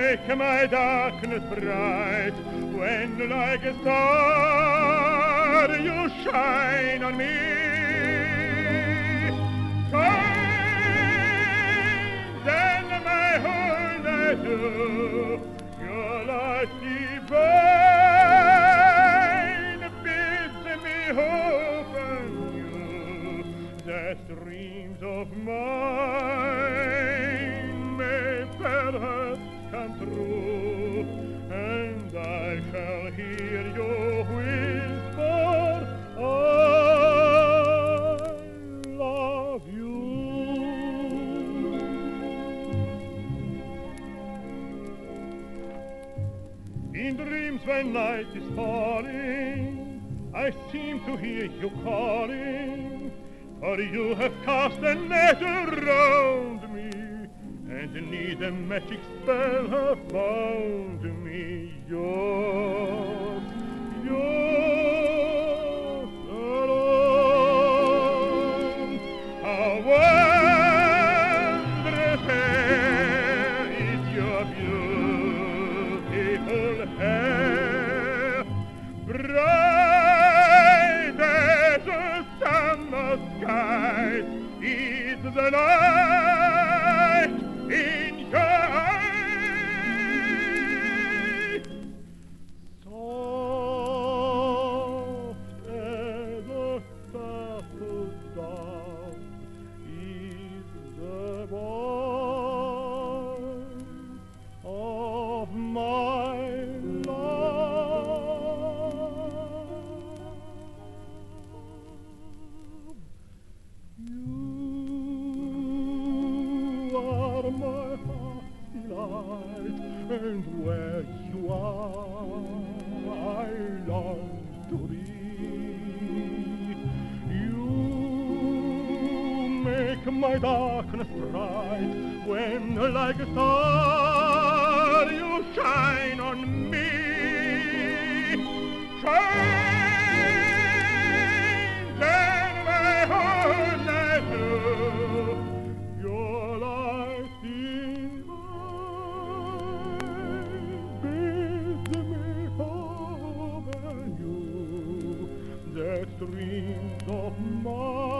make my darkness bright, when like a star you shine on me. Shine, then my whole night through, your light divine bids me hope anew that dreams of mine In dreams when night is falling, I seem to hear you calling, for you have cast a net around me, and neath a magic spell have bound me. Yours, yours is my heart's delight, and where you are, I long to be. You make my darkness bright, when like a star you shine on me. Shine Dreams of mine.